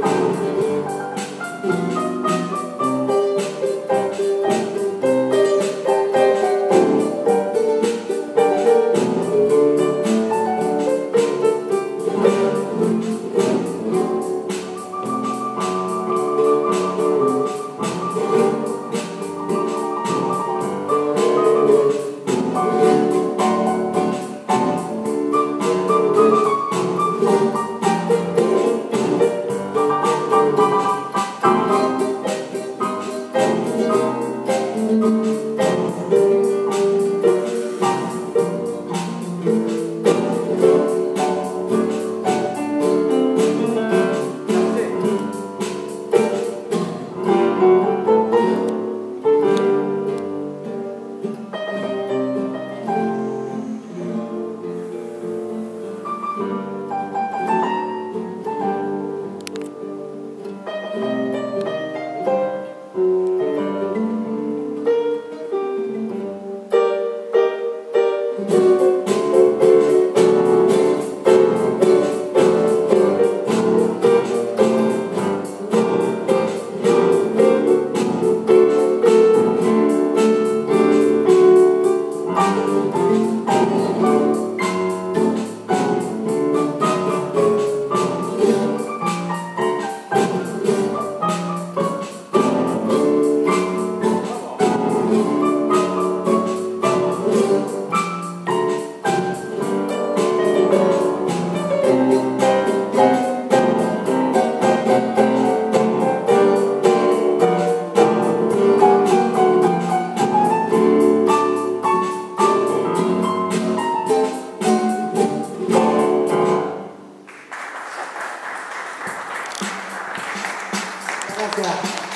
Música 对，对